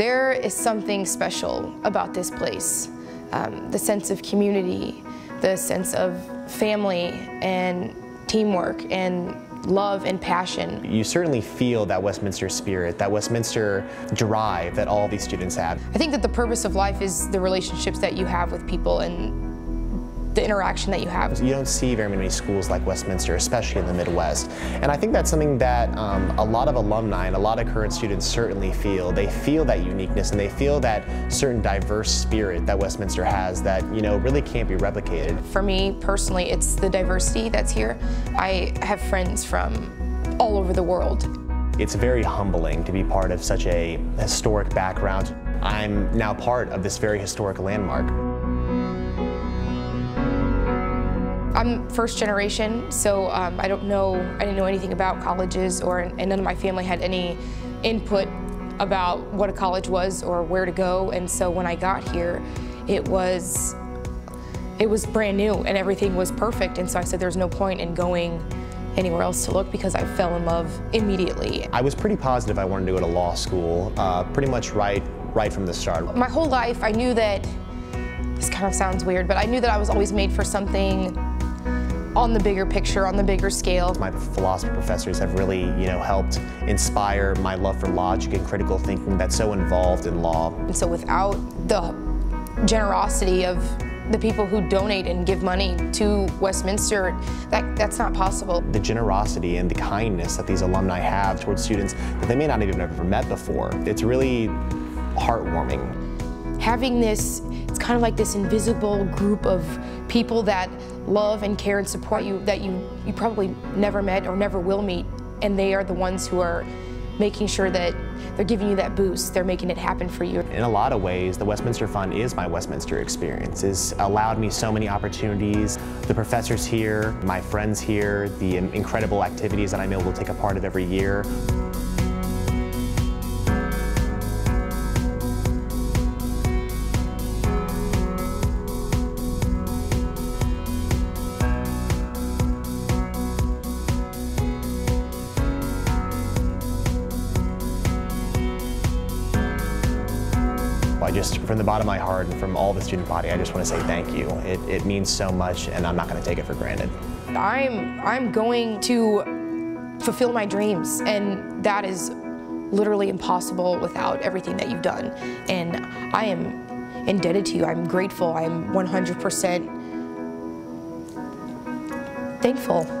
There is something special about this place. Um, the sense of community, the sense of family and teamwork and love and passion. You certainly feel that Westminster spirit, that Westminster drive that all these students have. I think that the purpose of life is the relationships that you have with people and the interaction that you have. You don't see very many schools like Westminster, especially in the Midwest. And I think that's something that um, a lot of alumni and a lot of current students certainly feel. They feel that uniqueness and they feel that certain diverse spirit that Westminster has that, you know, really can't be replicated. For me personally, it's the diversity that's here. I have friends from all over the world. It's very humbling to be part of such a historic background. I'm now part of this very historic landmark. I'm first generation, so um, I don't know, I didn't know anything about colleges or, and none of my family had any input about what a college was or where to go. And so when I got here, it was, it was brand new and everything was perfect. And so I said, there's no point in going anywhere else to look because I fell in love immediately. I was pretty positive I wanted to go to law school, uh, pretty much right, right from the start. My whole life, I knew that, this kind of sounds weird, but I knew that I was always made for something on the bigger picture, on the bigger scale. My philosophy professors have really, you know, helped inspire my love for logic and critical thinking that's so involved in law. And so without the generosity of the people who donate and give money to Westminster, that, that's not possible. The generosity and the kindness that these alumni have towards students that they may not even have ever met before, it's really heartwarming. Having this, kind of like this invisible group of people that love and care and support you that you, you probably never met or never will meet. And they are the ones who are making sure that they're giving you that boost. They're making it happen for you. In a lot of ways, the Westminster Fund is my Westminster experience. It's allowed me so many opportunities. The professors here, my friends here, the incredible activities that I'm able to take a part of every year. I just, from the bottom of my heart and from all the student body, I just want to say thank you. It, it means so much and I'm not going to take it for granted. I'm, I'm going to fulfill my dreams and that is literally impossible without everything that you've done. And I am indebted to you. I'm grateful. I'm 100% thankful.